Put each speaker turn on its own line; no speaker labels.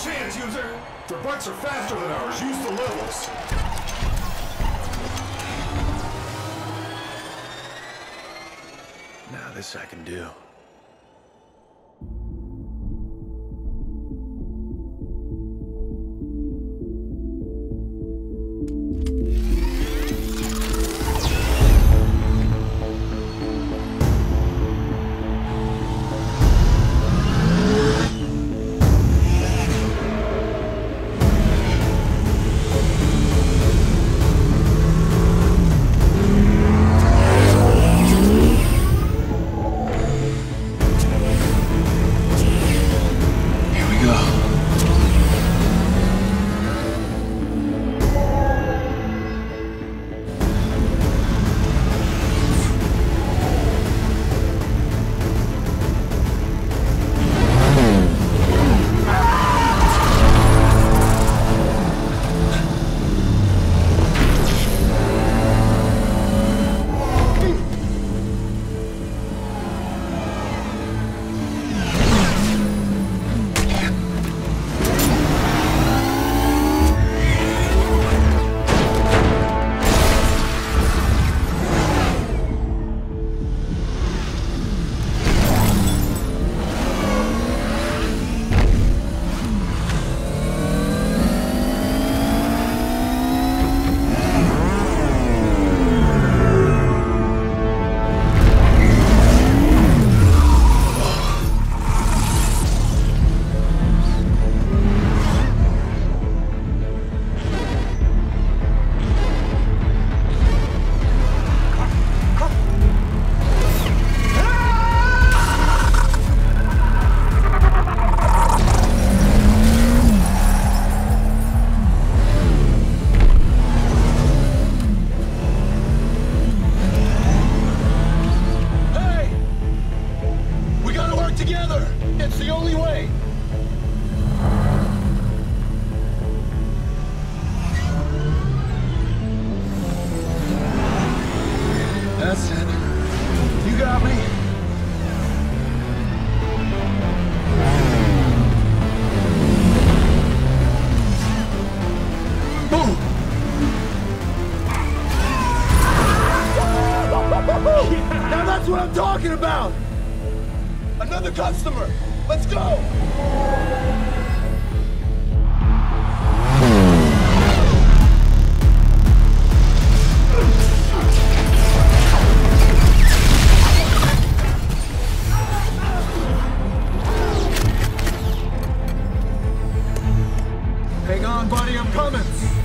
Advance user! Their bikes are faster than ours. Use the levels.
Now this I can do.
Together! It's the only way! That's it. You got me. Boom! Now that's what I'm talking about! Another customer! Let's go! Hang on, buddy, I'm coming!